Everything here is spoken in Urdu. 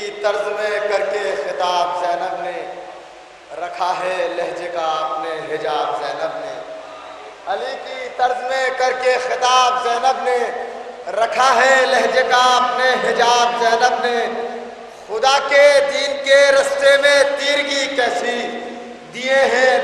کی طرز میں کر کے خطاب زینب نے رکھا ہے، لہجے کا اپنے حجاب زینب نے۔ علی کی طرز میں کر کے خطاب زینب نے رکھا ہے، لہجے کا اپنے حجاب زینب نے۔ خدا کے دین کے رستے میں تیرگی کیسی؟ دیے ہیں